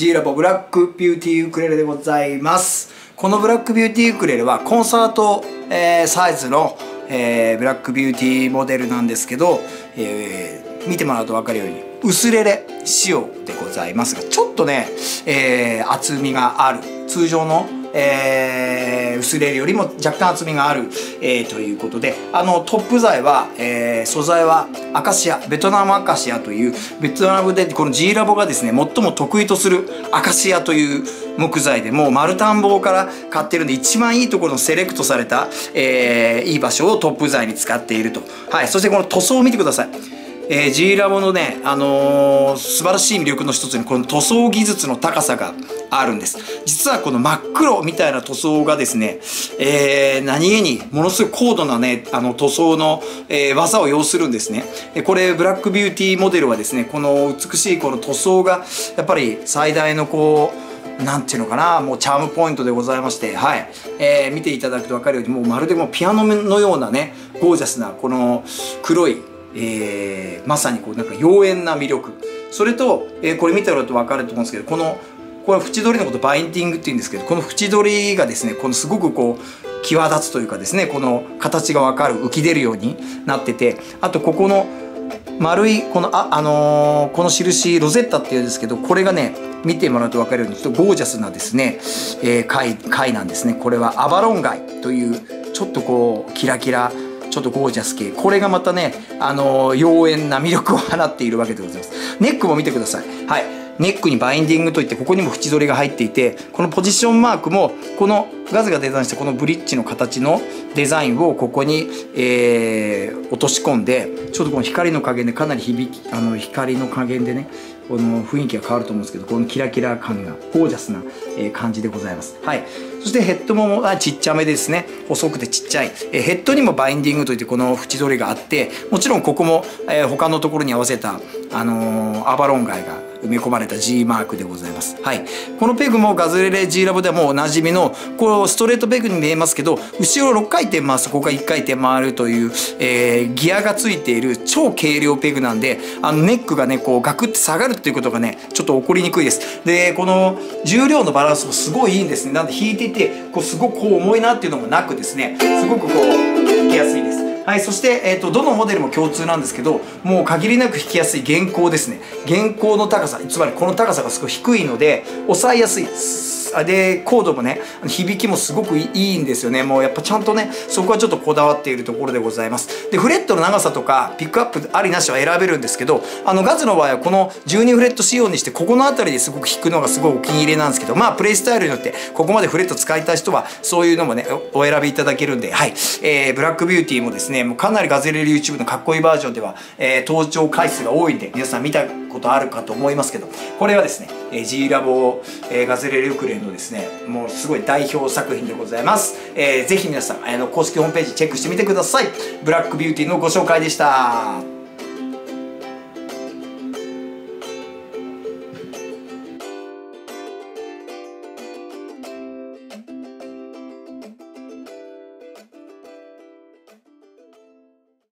G ラボブラックビューティーウクレレでございます。このブラックビューティーウクレレはコンサート、えー、サイズの、えー、ブラックビューティーモデルなんですけど、えー、見てもらうと分かるように薄レレ仕様でございますがちょっとね、え、厚みがある通常のえー、薄れるよりも若干厚みがある、えー、ということであのトップ材は、えー、素材はアカシアベトナムアカシアというベトナムでこの G ラボがですね最も得意とするアカシアという木材でもう丸田んぼから買ってるんで一番いいところのセレクトされた、えー、いい場所をトップ材に使っていると。はいそしてこの塗装を見てください。えー、G ラボのね、あのー、素晴らしい魅力の一つにこの塗装技術の高さがあるんです。実はこの真っ黒みたいな塗装がですね、えー、何気にものすごい高度なね、あの塗装の、えー、技を要するんですね。これ、ブラックビューティーモデルはですね、この美しいこの塗装がやっぱり最大のこう、なんていうのかな、もうチャームポイントでございまして、はい。えー、見ていただくと分かるように、もうまるでもうピアノのようなね、ゴージャスな、この黒い、えー、まさにこうなんか妖艶な魅力。それと、えー、これ見てもらうと分かると思うんですけどこのこれ縁取りのことバインディングって言うんですけどこの縁取りがですねこのすごくこう際立つというかですねこの形が分かる浮き出るようになっててあとここの丸いこのあ、あのー、この印ロゼッタっていうんですけどこれがね見てもらうと分かるようにちょっとゴージャスなですね、えー、貝貝なんですね。これはアバロン貝というちょっとこうキラキラちょっとゴージャス系。これがまたねあの妖艶な魅力を放っているわけでございます。ネックも見てください。はい。ネックにバインディングといってここにも縁取りが入っていてこのポジションマークもこのガズがデザインしたこのブリッジの形のデザインをここに、えー、落とし込んでちょっとこの光の加減でかなり響きあの光の加減でねこの雰囲気が変わると思うんですけどこのキラキラ感がゴージャスな感じでございます。はい。そしてヘッドもちっちゃめですね。細くてちっちゃい。ヘッドにもバインディングといってこの縁取りがあってもちろんここも他のところに合わせたあのー、アバロン街が埋め込まれた G マークでございます。はい。このペグもガズレレ G ラボではもうおなじみの、こうストレートペグに見えますけど、後ろ6回転回す、ここが1回転回るという、えー、ギアがついている超軽量ペグなんで、あのネックがね、こうガクって下がるっていうことがね、ちょっと起こりにくいです。で、この重量のバランスもすごいいいんですね。なんで引いていて、こうすごくこう重いなっていうのもなくですね、すごくこう、引きやすいです。はい、そして、えーと、どのモデルも共通なんですけどもう限りなく引きやすい原稿ですね。原稿の高さつまりこの高さがすごい低いので抑えやすい。ですコードもね響きもすごくいいんですよね。もうやっぱちゃんとねそこはちょっとこだわっているところでございます。でフレットの長さとかピックアップありなしは選べるんですけどあのガズの場合はこの12フレット仕様にしてここの辺りですごく弾くのがすごいお気に入りなんですけどまあプレイスタイルによってここまでフレット使いたい人はそういうのもねお選びいただけるんではい、えー、ブラックビューティーもですねもうかなりガゼレル YouTube のかっこいいバージョンでは、えー、登場回数が多いんで皆さん見たことあるかと思いますけどこれはですね、えー、G ラボ、えー、ガゼレルウクレレのですねもうすごい代表作品でございます、えー、ぜひ皆さんあの公式ホームページチェックしてみてください。ブラックビューティーのご紹介でした。